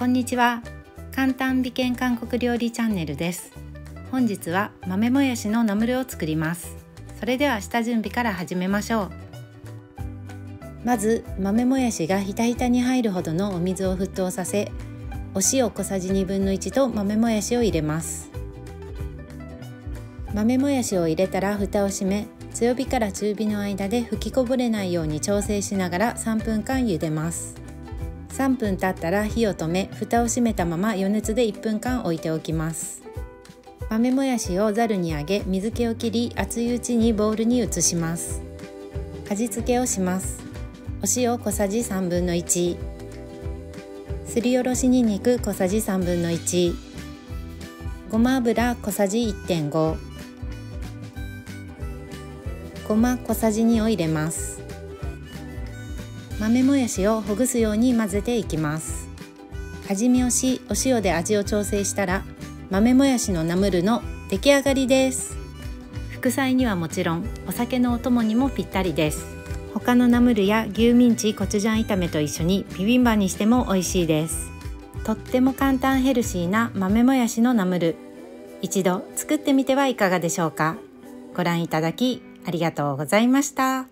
こんにちは。簡単美健韓国料理チャンネルです。本日は豆もやしのナムルを作ります。それでは下準備から始めましょう。まず豆もやしがひたひたに入るほどのお水を沸騰させお塩小さじ1分の1と豆もやしを入れます。豆もやしを入れたら蓋を閉め強火から中火の間で吹きこぼれないように調整しながら3分間茹でます。3分経ったら火を止め蓋を閉めたまま余熱で1分間置いておきます。豆もやしをざるにあげ水気を切り熱いうちにボウルに移します。味付けをします。お塩小さじ3分の1すりおろしにんにく小さじ3分の1ごま油小さじ1.5ごま小さじ2を入れます。豆もやしをほぐすように混ぜていきます。味見をしお塩で味を調整したら豆もやしのナムルの出来上がりです。副菜にはもちろんお酒のお供にもぴったりです。他のナムルや牛ミンチコチュジャン炒めと一緒にビビンバにしても美味しいです。とっても簡単ヘルシーな豆もやしのナムル。一度作ってみてはいかがでしょうか。ご覧いただきありがとうございました。